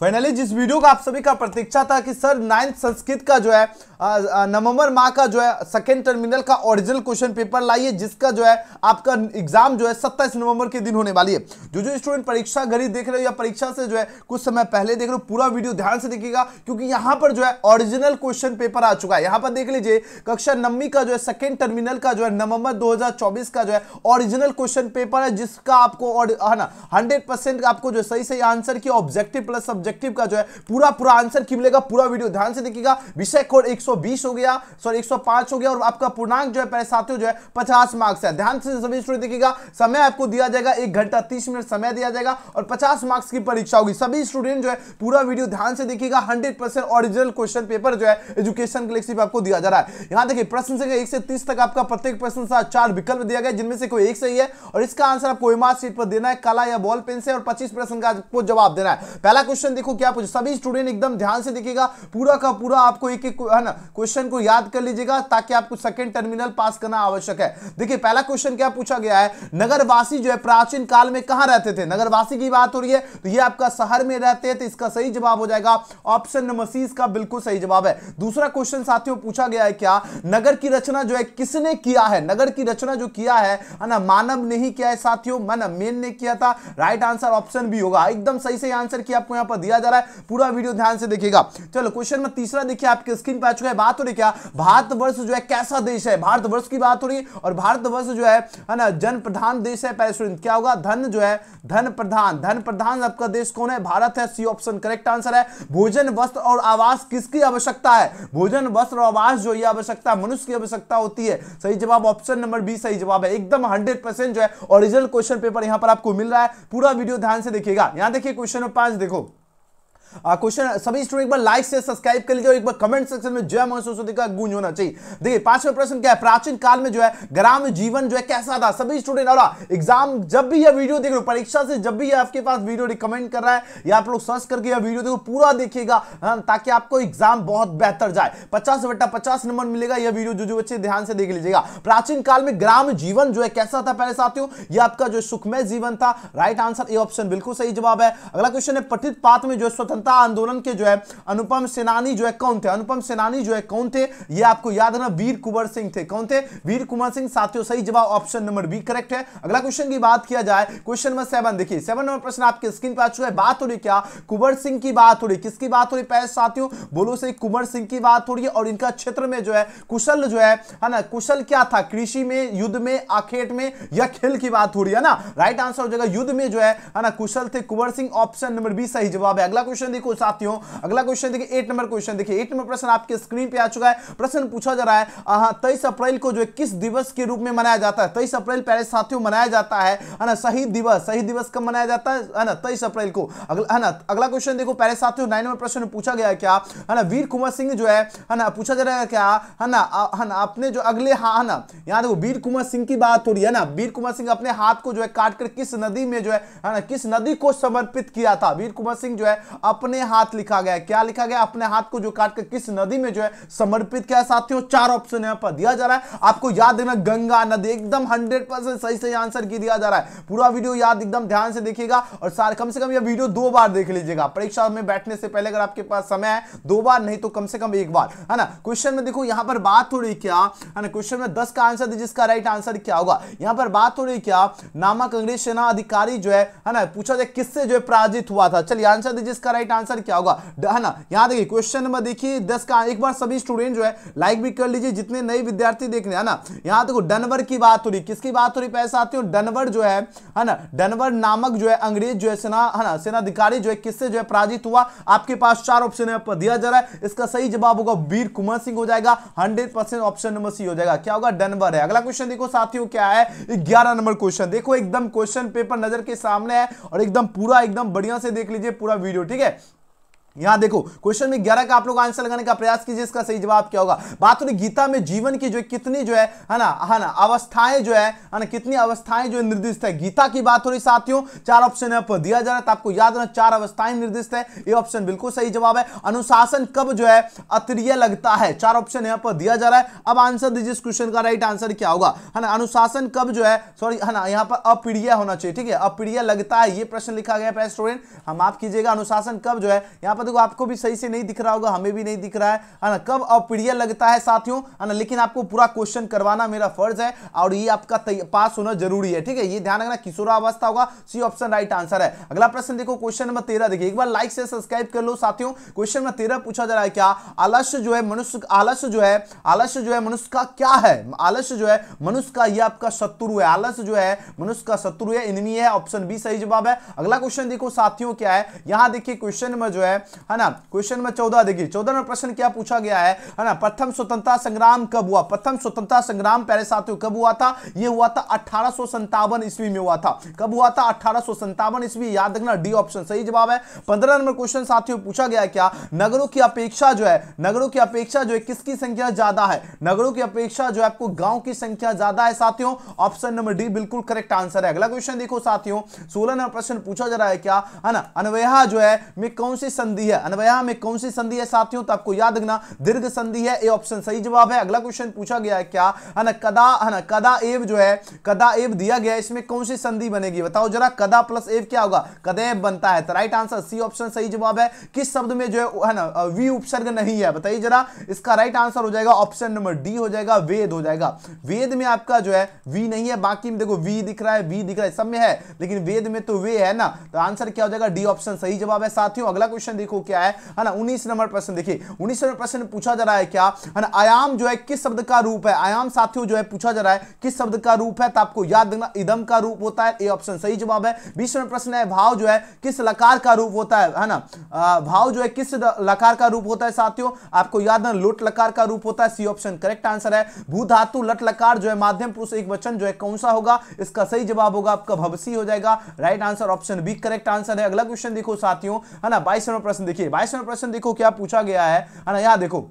Finally जिस video का आप सभी का प्रतीक्षा था कि सर नाइन्थ संस्कृत का जो है नवंबर माह का जो है सेकेंड टर्मिनल का ओरिजिनल क्वेश्चन पेपर लाइए जिसका जो है आपका एग्ज़ाम जो है सत्ताईस नवंबर के दिन होने वाली है जो जो स्टूडेंट परीक्षा घड़ी देख रहे हो या परीक्षा से जो है कुछ समय पहले देख रहे हो पूरा वीडियो ध्यान से देखिएगा क्योंकि यहाँ पर जो है ऑरिजिनल क्वेश्चन पेपर आ चुका है यहाँ पर देख लीजिए कक्षा नवी का जो है सेकेंड टर्मिनल का जो है नवंबर दो हज़ार चौबीस का जो है ऑरिजिनल क्वेश्चन पेपर है जिसका आपको है ना हंड्रेड आपको जो सही सही आंसर की ऑब्जेक्टिव प्लस सब्जेक्टिव का जो है पूरा पूरा आंसर की मिलेगा पूरा वीडियो ध्यान से देखिएगा। विषय कोड 120 हो गया सॉरी 105 हो गया और आपका पूर्णांक जो है पहले साथियों जो है 50 मार्क्स है। ध्यान से सभी स्टूडेंट देखिएगा, समय आपको दिया जाएगा, एक घंटा तीस मिनट समय दिया जाएगा और पचास मार्क्स की परीक्षा होगी। सभी स्टूडेंट जो है पूरा वीडियो ध्यान से देखिएगा हंड्रेड ऑरिजिनल क्वेश्चन पेपर जो है एजुकेशन के लिए आपको दिया जा रहा है। यहाँ देखिए, प्रश्न से एक से तीस तक आपका प्रत्येक प्रश्न चार विकल्प दिया गया, जिनमें से कोई एक सही है और इसका आंसर आपको एमआर सीट पर देना है, काला या बॉल पेन से और पच्चीस प्रश्न का आपको जवाब देना है। पहला क्वेश्चन देखो क्या पूछे। सभी स्टूडेंट एकदम ध्यान से देखिएगा। पूरा का पूरा आपको एक एक, है ना क्वेश्चन को याद कर लीजिएगा ताकि आपको सेकंड टर्मिनल पास करना आवश्यक है। देखिए, पहला क्वेश्चन क्या पूछा गया है? नगरवासी जो है, प्राचीन काल में कहाँ रहते थे? नगरवासी की बात हो रही है तो ये आपका शहर में रहते हैं तो इसका सही जवाब हो जाएगा। ऑप्शन नंबर सी इसका बिल्कुल सही जवाब है। दूसरा क्वेश्चन साथियों, पूछा गया है क्या? नगर की रचना जो है, किसने किया है? नगर की रचना जो किया है ना, मानव ने ही किया है साथियों मन मेन ने किया था। राइट आंसर ऑप्शन बी होगा। एकदम सही सही आंसर की आपको यहाँ पर। दिया जा रहा है। पूरा वीडियो ध्यान से देखिएगा। चलो क्वेश्चन में तीसरा देखिए, आपके स्क्रीन पे आ चुका है। बात हो रही क्या? भारतवर्ष जो है, कैसा देश है? भारतवर्ष की बात हो रही है और भारतवर्ष जो है ना जन प्रधान देश है पहले क्या होगा? धन जो है, धन प्रधान। धन प्रधान आपका देश कौन है? भारत है सी ऑप्शन करेक्ट आंसर है। भोजन, वस्त्र और आवास किसकी आवश्यकता है? भोजन, वस्त्र और आवास जो ये आवश्यकता, मनुष्य की आवश्यकता होती है। सही जवाब ऑप्शन नंबर बी सही जवाब है। एकदम हंड्रेड परसेंट जो है ओरिजिनल क्वेश्चन पेपर यहाँ पर आपको मिल रहा है। पूरा वीडियो ध्यान से देखिएगा। यहाँ देखिए क्वेश्चन नंबर पाँच, देखो। क्वेश्चन सभी स्टूडेंट एक बार लाइक से सब्सक्राइब कर लीजिए और एक बार कमेंट सेक्शन में जय माँ सरस्वती का गूंज होना चाहिए। देखिए पांचवा प्रश्न क्या है? प्राचीन काल में जो है ग्राम जीवन जो है कैसा था? सभी स्टूडेंट और एग्ज़ाम जब भी यह वीडियो देख रहे हो परीक्षा से जब भी आपके पास वीडियो रिकमेंड कर रहा है या आप लोग सर्च करके यह वीडियो देखो पूरा देखिएगा हाँ, ताकि आपको एग्ज़ाम बहुत बेहतर जाए। पचास बट्टा पचास नंबर मिलेगा यह वीडियो जो जो बच्चे ध्यान से देख लीजिएगा। प्राचीन काल में ग्राम जीवन जो है कैसा था पहले साथियों? यह आपका जो सुखमय जीवन था। राइट आंसर ये ऑप्शन बिल्कुल सही जवाब है। अगला क्वेश्चन है पठित पात में जो स्वतंत्रता आंदोलन के जो है, अनुपम सेनानी जो है कौन थे? अनुपम सेनानी जो है कौन थे? ये आपको याद रखना वीर कुंवर सिंह थे। कौन थे? वीर कुंवर सिंह, साथियों, सही जवाब ऑप्शन नंबर बी करेक्ट है। अगला क्वेश्चन की बात किया जाए क्वेश्चन नंबर सेवन देखिए सेवन नंबर प्रश्न आपके स्क्रीन पर आ चुका है। बात हो रही क्या? कुंवर सिंह की बात हो रही किसकी बात हो रही पहले साथियों, बोलो सही, कुंवर सिंह की बात हो रही है और इनका क्षेत्र में जो है, कुशल जो है है ना, कुशल क्या था? कृषि में, युद्ध में, आखेट में या खेल की बात हो रही है ना? राइट आंसर हो जाएगा, युद्ध में जो है ना, कुशल थे Kunwar Singh option number B सही जवाब है। अगला क्वेश्चन देखो साथियों अगला क्वेश्चन देखिए एट नंबर क्वेश्चन देखिए एट नंबर प्रश्न आपके स्क्रीन पे आ चुका है प्रश्न पूछा जा रहा है तेईस अप्रैल को जो है किस दिवस के रूप में मनाया जाता है तेईस अप्रैल पहले साथियों मनाया जाता है ना शहीद दिवस शहीद दिवस कब मनाया जाता है ना तेईस अप्रैल को है ना अगला क्वेश्चन देखो पहले साथियों नाइन नंबर प्रश्न पूछा गया क्या है ना वीर कुमार सिंह जो है है ना पूछा जा रहा है क्या है ना है ना अपने जो अगले हाँ है ना यहाँ देखो वीर कुमार सिंह की बात हो रही है ना वीर कुमार सिंह अपने हाथ को जो है काट कर किस नदी में जो है है ना किस नदी को समर्पित किया था वीर कुमार सिंह जो है अपने हाथ लिखा गया क्या लिखा गया? अपने हाथ को जो काट कर किस नदी में जो है समर्पित किया साथियों? चार ऑप्शन यहाँ पर दिया जा रहा है। आपको याद देना गंगा नदी, एकदम हंड्रेड सही सही आंसर की दिया जा रहा है। पूरा वीडियो याद एकदम ध्यान से देखिएगा और सारे, कम से कम यह वीडियो दो बार देख लीजिएगा। परीक्षा में बैठने से पहले अगर आपके पास समय है, दो बार, नहीं तो कम से कम एक बार, है ना? क्वेश्चन में देखो, यहाँ पर बात हो रही क्या? है ना? क्वेश्चन में दस का आंसर दीजिए, इसका राइट आंसर क्या होगा? यहाँ पर बात हो रही क्या? नामक अंग्रेज़ सेना अधिकारी जो है है ना? पूछा जाए, किससे जो है पराजित हुआ था? चलिए आंसर दीजिए, इसका राइट आंसर क्या होगा? है ना? यहाँ देखिए क्वेश्चन नंबर देखिए, दस का एक बार सभी स्टूडेंट जो है लाइक भी कर लीजिए, जितने नए विद्यार्थी देख रहे हैं ना? यहाँ देखो डनवर की बात हो रही, किसकी बात हो रही, पैसा आती हो डनवर जो है है ना? डनवर नामक जो है, अंग्रेज़ जो है, सेना, है ना? सेनाधिकारी जो है, किससे जो है पराजित हुआ? आपके पास चार ऑप्शन दिया जा रहा है। इसका सही जवाब होगा, वीर कुमार सिंह हो जाएगा। हंड्रेड ऑप्शन नंबर सी हो जाएगा। क्या होगा? डनवर है। अगला क्वेश्चन देखो, साथियों, क्या है? ग्यारह नंबर क्वेश्चन देखो, एकदम क्वेश्चन पेपर नज़र के सामने है, और एकदम पूरा, एकदम बढ़िया से देख लीजिए, पूरा वीडियो ठीक है? यहाँ देखो क्वेश्चन में ग्यारह का आप लोग आंसर लगाने का प्रयास कीजिए, इसका सही जवाब क्या होगा? बात हो रही गीता में जीवन की जो कितनी जो है है ना है ना, अवस्थाएँ जो है है ना, कितनी अवस्थाएँ जो निर्दिष्ट है। गीता की बात हो रही साथियों, चार ऑप्शन है पर दिया जा रहा है तो आपको याद रखना चार अवस्थाएँ निर्दिष्ट है, ये ऑप्शन बिल्कुल सही जवाब है। अनुशासन कब जो है, अत्रिय लगता है? चार ऑप्शन यहाँ पर दिया जा रहा है। अब आंसर दीजिए इस क्वेश्चन का राइट आंसर क्या होगा? है ना, अनुशासन कब जो है सॉरी है ना, यहाँ पर अप्रिय होना चाहिए, ठीक है? अप्रिय लगता है, ये प्रश्न लिखा गया है स्टूडेंट हम आप कीजिएगा, अनुशासन कब जो है, यहाँ देखो आपको भी सही से नहीं दिख रहा होगा, हमें भी नहीं दिख रहा है। ना? कब अप्रिय लगता है साथियों? है ना? लेकिन आपको पूरा क्वेश्चन करवाना मेरा फ़र्ज़ है और ये आपका पास होना ज़रूरी है, ठीक है? ये ध्यान रखना, किशोरावस्था होगा सी ऑप्शन राइट आंसर है। अगला प्रश्न देखो क्वेश्चन नंबर तेरह देखिए। एक बार लाइक से सब्सक्राइब कर लो साथियों। क्वेश्चन नंबर तेरह पूछा जा रहा है क्या? आलस्य जो है मनुष्य, आलस्य जो है, आलस्य जो है मनुष्य का क्या है? आलस्य जो है मनुष्य का यह आपका शत्रु है। आलस्य जो है मनुष्य का शत्रु है इनमी है ऑप्शन बी सही जवाब है। अगला क्वेश्चन देखो साथियों क्या है? यहाँ देखिए क्वेश्चन नंबर जो है है ना? क्वेश्चन नंबर चौदह, देखिए, चौदह नंबर प्रश्न क्या पूछा गया है? है ना? प्रथम स्वतंत्रता संग्राम कब हुआ? प्रथम स्वतंत्रता संग्राम पहले साथियों, कब हुआ था? यह हुआ था अठारह ईस्वी में हुआ था। कब हुआ था? अठारह ईस्वी। याद रखना डी ऑप्शन सही जवाब है। पंद्रह नंबर क्वेश्चन साथियों, पूछा गया क्या? नगरों की अपेक्षा जो है, नगरों की अपेक्षा जो है, किसकी संख्या ज़्यादा है? नगरों की अपेक्षा जो है, आपको गाँव की संख्या ज़्यादा है साथियों। ऑप्शन नंबर डी बिल्कुल करेक्ट आंसर है। अगला क्वेश्चन देखो साथियों। सोलह नंबर प्रश्न पूछा जा रहा है क्या? है ना? अनवया जो है, में कौन सी संधि है। अनवया में कौन सी संधि है साथियों? तो आपको याद रखना, दीर्घ संधि है ए ऑप्शन सही जवाब है। अगला क्वेश्चन पूछा गया है, क्या? है ना, कदा, है ना, कदा एव जो है, कदा एव दिया गया इसमें कौन सी संधि बनेगी? बताओ जरा, कदा प्लस एव क्या होगा? कदेव बनता है। तो राइट आंसर सी ऑप्शन सही जवाब है। किस शब्द में जो है ना वी उपसर्ग नहीं है? बताइए जरा, इसका राइट आंसर हो जाएगा ऑप्शन नंबर डी हो जाएगा, वेद हो जाएगा। वेद में आपका जो है वी नहीं है, बाकी में देखो वी दिख रहा है वी दिख रहा है, सब में है। लेकिन वेद में तो वे है ना तो आंसर क्या हो जाएगा? डी ऑप्शन सही जवाब है, साथियों। अगला क्वेश्चन देखो क्या है है ना? उन्नीस नंबर प्रश्न, देखिए, उन्नीस नंबर प्रश्न पूछा जा रहा है क्या, है ना? आयाम जो है किस शब्द का रूप है? आयाम साथियों, जो है पूछा जा रहा है किस शब्द का रूप है? तो आपको याद रखना, इदम का रूप होता है, ए ऑप्शन सही जवाब है। बीस नंबर प्रश्न है, भाव जो है किस लकार का रूप होता है है ना? भाव जो है किस लकार का रूप होता है साथियों? आपको याद रखना, लोट लकार का रूप होता है, सी ऑप्शन करेक्ट आंसर है। भू धातु लट लकार जो है माध्यम पुरुष एक वचन जो है कौन सा होगा? इसका सही जवाब होगा, आपका भवसी हो जाएगा। Right answer option B correct answer है। अगला क्वेश्चन देखो साथियों, है ना? बाईस नंबर प्रश्न देखिए बाईस प्रश्न देखो क्या पूछा गया है ना यहाँ देखो।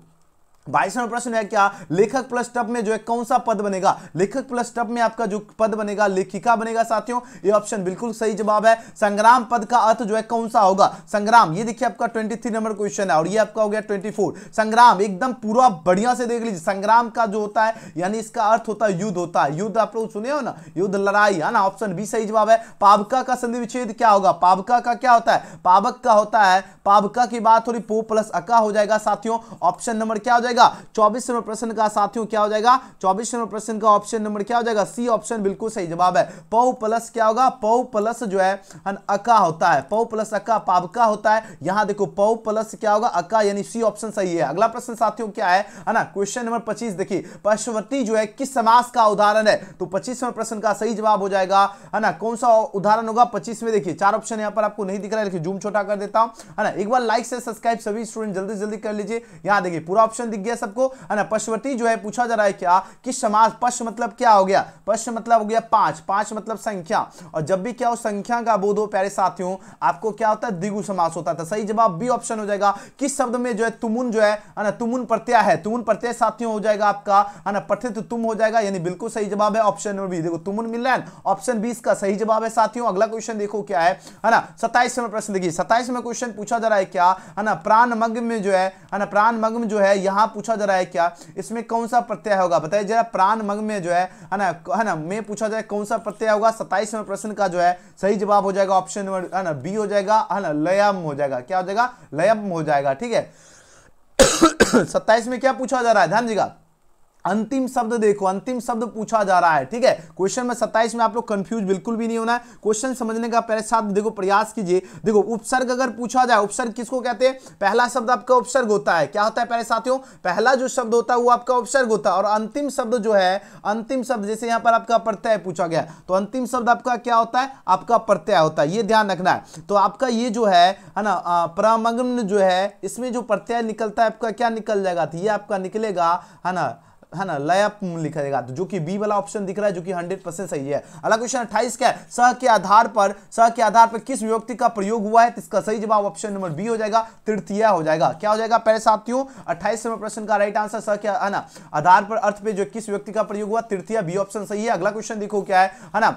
बाईस नंबर प्रश्न है, क्या लेखक प्लस टप में जो है कौन सा पद बनेगा? लेखक प्लस टप में आपका जो पद बनेगा, लेखिका बनेगा साथियों, ये ऑप्शन बिल्कुल सही जवाब है। संग्राम पद का अर्थ जो है कौन सा होगा? संग्राम, ये देखिए आपका 23 नंबर क्वेश्चन है, और ये आपका हो गया 24 संग्राम, एकदम पूरा बढ़िया से देख लीजिए। संग्राम का जो होता है, यानी इसका अर्थ होता है युद्ध होता है। युद्ध आप लोग सुने हो ना? युद्ध लड़ाई, है ना? ऑप्शन बी सही जवाब है। पावका का संधि विच्छेद क्या होगा? पावका का क्या होता है? पावक का होता है। पावका की बात रही पो प्लस अका हो जाएगा साथियों। ऑप्शन नंबर क्या हो जाएगा? चौबीस नंबर प्रश्न का साथियों क्या हो जाएगा? चौबीस नंबर प्रश्न का ऑप्शन नंबर क्या हो जाएगा? सी ऑप्शन बिल्कुल सही जवाब है। पौ प्लस क्या होगा? पौ प्लस जो है अका होता है। पौ प्लस अका पावका होता है। यहाँ देखो, पौ प्लस क्या होगा? अका यानी सी ऑप्शन सही है। अगला प्रश्न साथियों क्या है? है ना क्वेश्चन नंबर पच्चीस, देखिए, पशुवती जो है, किस समास का उदाहरण है? तो पच्चीस नंबर प्रश्न का सही जवाब हो जाएगा। है ना कौन सा उदाहरण होगा? पच्चीस में, देखिए, चार ऑप्शन यहाँ पर आपको नहीं दिख रहा है जूम छोटा कर देता हूँ। है ना एक बार लाइक से सब्सक्राइब सभी स्टूडेंट जल्दी जल्दी कर लीजिए। यहाँ देखिए, पूरा ऑप्शन दिख गया सबको। है ना, पशुवती जो है पूछा जा रहा है क्या? कि समाज, पश मतलब क्या हो गया? पश मतलब हो गया पाँच। पाँच मतलब संख्या। और जब भी क्या हो, संख्या का बोध हो, प्यारे साथियों, आपको क्या होता है? द्विगु समास होता है सही जवाब बी ऑप्शन हो जाएगा। किस शब्द में जो है तुमुन जो है ना, तुमुन प्रत्यय है? तुमुन प्रत्यय साथियों हो जाएगा आपका, है ना, पठित तुम हो जाएगा। यानी बिल्कुल सही जवाब है ऑप्शन नंबर बी। देखो, तुमुन मिल रहा है। ऑप्शन बी इसका सही जवाब है साथियों। अगला क्वेश्चन देखो क्या है। ना सत्ताईस में प्रश्न देखिए। सत्ताईस में क्वेश्चन पूछा जा रहा है क्या? है ना प्राण मग्न में जो है ना प्राण मग्न जो है, यहाँ पूछा जा रहा है क्या? इसमें कौन सा प्रत्यय होगा? बताइए, जरा प्राण मग में जो है ना है ना, में पूछा जाए कौन सा प्रत्यय होगा? सत्ताईस प्रश्न का जो है, सही जवाब हो जाएगा ऑप्शन नंबर है ना बी हो जाएगा, है ना, लयम हो जाएगा। क्या हो जाएगा? लयम हो जाएगा, ठीक है? सत्ताईस में क्या पूछा जा रहा है? ध्यान दीजिएगा। अंतिम शब्द देखो, अंतिम शब्द पूछा जा रहा है, ठीक है? क्वेश्चन में 27 में आप लोग कंफ्यूज बिल्कुल भी नहीं होना है। क्वेश्चन समझने का पहले साथ देखो, प्रयास कीजिए। देखो, उपसर्ग अगर पूछा जाए, उपसर्ग किसको कहते हैं? पहला शब्द आपका उपसर्ग होता है। क्या होता है पहले साथियों? पहला जो शब्द होता है, वो आपका उपसर्ग होता है। और अंतिम शब्द जो है, अंतिम शब्द, जैसे यहाँ पर आपका प्रत्यय पूछा गया तो अंतिम शब्द आपका क्या होता है? आपका प्रत्यय होता है। ये ध्यान रखना है। तो आपका ये जो है है ना प्रमग्न जो है, इसमें जो प्रत्यय निकलता है, आपका क्या निकल जाएगा? तो ये आपका निकलेगा, है ना है ना लयप लिखा जाएगा तो जो कि बी वाला ऑप्शन दिख रहा है, जो कि हंड्रेड परसेंट सही है। अगला क्वेश्चन अट्ठाईस क्या है। सह के आधार पर, सह के आधार पर किस विभक्ति का प्रयोग हुआ है? तो इसका सही जवाब ऑप्शन नंबर बी हो जाएगा, तृतीय हो जाएगा। क्या हो जाएगा पहले साथियों? अट्ठाईस नंबर प्रश्न का राइट आंसर सह के, है ना, आधार पर अर्थ पे जो किस व्यक्ति का प्रयोग हुआ, तृतीय बी ऑप्शन सही है। अगला क्वेश्चन देखो क्या है है ना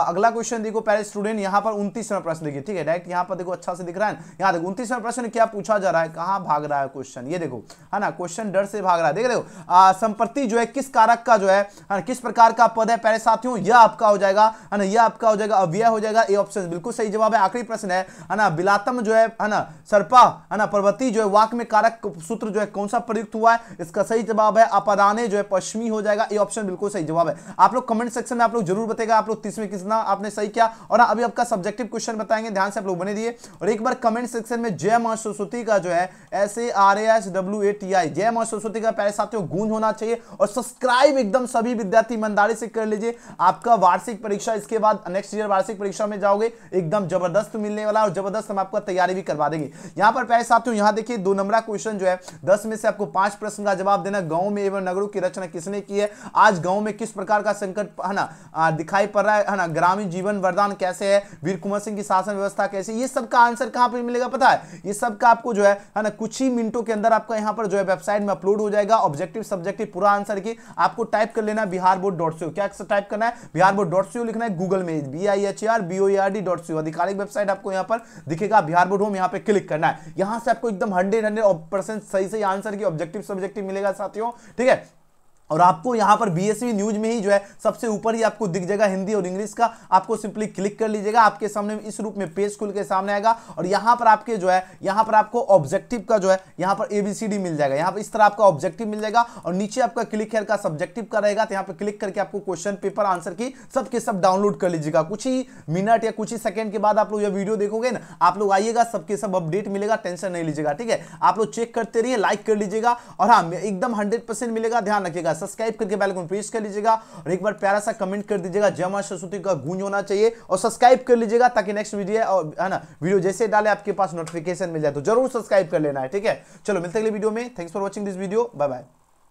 अगला क्वेश्चन देखो पहले स्टूडेंट यहाँ पर उन्तीस नंबर प्रश्न देखिए, ठीक है डायरेक्ट यहाँ पर देखो अच्छा से दिख रहा है। यहाँ देखो, उनतीस नंबर प्रश्न क्या पूछा जा रहा है, कहाँ भाग रहा है क्वेश्चन ये देखो, है ना क्वेश्चन डर से भाग रहा है। देख रहे हो संपत्ति जो है, किस कारक का जो है किस प्रकार का पद है? पहले साथियों, यह आपका हो जाएगा, है ना, यह आपका हो जाएगा अव्यय हो जाएगा ये ऑप्शन। बिल्कुल सही जवाब है। आखिरी प्रश्न है ना, बिलातम जो है है ना, सर्पा, है ना, पर्वती जो है, वाक में कारक सूत्र जो है, कौन सा प्रयुक्त हुआ है? इसका सही जवाब है अपदाने जो है, पश्चिमी हो जाएगा। ये ऑप्शन बिल्कुल सही जवाब है। आप लोग कमेंट सेक्शन में आप लोग ज़रूर बताएगा आप लोग तीसवें कितना आपने सही किया। और अभी आपका सब्जेक्टिव क्वेश्चन बताएँगे, ध्यान से आप लोग बने दिए और एक बार कमेंट सेक्शन में जय माँ सरस्वती का जो है S A R S W A T I जय माँ सरस्वती का, पहले साथियों, गूंज होना चाहिए। और सब्सक्राइब एकदम सभी विद्यार्थी ईमानदारी से कर लीजिए। आपका वार्षिक परीक्षा, इसके बाद नेक्स्ट ईयर वार्षिक परीक्षा में जाओगे, एकदम ज़बरदस्त मिलने वाला और ज़बरदस्त हम आपका तैयारी भी करवा देंगे। यहाँ पर पहले साथियों, यहाँ देखिए दो नंबर क्वेश्चन जो है, दस में से आपको पाँच प्रश्न का जवाब देना, गाँव में एवं नगरों की रचना किसने की है, आज गाँव में किस प्रकार का संकट है ना दिखाई पड़ रहा है ना, ग्रामीण जीवन वरदान कैसे है, वीर कुंवर सिंह की शासन व्यवस्था कैसे ये सब का आंसर कहाँ पर मिलेगा पता है? ये सब का आपको जो है ना, कुछ ही मिनटों के अंदर आपका यहाँ पर जो है वेबसाइट में अपलोड हो जाएगा ऑब्जेक्टिव सब्जेक्टिव पूरा आंसर की, आपको टाइप कर लेना बिहार बोर्ड डॉट सी क्या टाइप करना है? बिहार बोर्ड डॉट सी लिखना है गूगल में B I H R B O R D dot C आधिकारिक वेबसाइट आपको यहाँ पर दिखेगा। बिहार बोर्ड होम यहाँ पे क्लिक करना है। यहाँ से आपको एकदम हंड्रेड हंड्रेड परसेंट सही सही आंसर की ऑब्जेक्टिव सब्जेक्टिव मिलेगा साथियों। ठीक है? और आपको यहाँ पर बीएसवी न्यूज़ में ही जो है, सबसे ऊपर ही आपको दिख जाएगा हिंदी और इंग्लिश का। आपको सिंपली क्लिक कर लीजिएगा, आपके सामने इस रूप में पेज खुल के सामने आएगा और यहाँ पर आपके जो है, यहाँ पर आपको ऑब्जेक्टिव का जो है, यहाँ पर एबीसीडी मिल जाएगा। यहाँ पर इस तरह आपका ऑब्जेक्टिव मिल जाएगा और नीचे आपका क्लिक का सब्जेक्टिव का रहेगा तो यहाँ पर क्लिक करके आपको क्वेश्चन पेपर आंसर की सबके सब डाउनलोड कर लीजिएगा। कुछ ही मिनट या कुछ ही सेकंड के बाद आप लोग यह वीडियो देखोगे ना, आप लोग आइएगा, सबके सब अपडेट मिलेगा टेंशन नहीं लीजिएगा, ठीक है? आप लोग चेक करते रहिए लाइक कर लीजिएगा और हाँ एकदम हंड्रेड मिलेगा, ध्यान रखिएगा सब्सक्राइब करके बेल आइकन प्रेस कर लीजिएगा और एक बार प्यारा सा कमेंट कर दीजिएगा, जय माँ सरस्वती का गूंज होना चाहिए और सब्सक्राइब कर लीजिएगा ताकि नेक्स्ट वीडियो और, है ना वीडियो जैसे डाले आपके पास नोटिफिकेशन मिल जाए तो ज़रूर सब्सक्राइब कर लेना है, ठीक है? चलो, मिलते अगले वीडियो में। Thanks for watching this video bye bye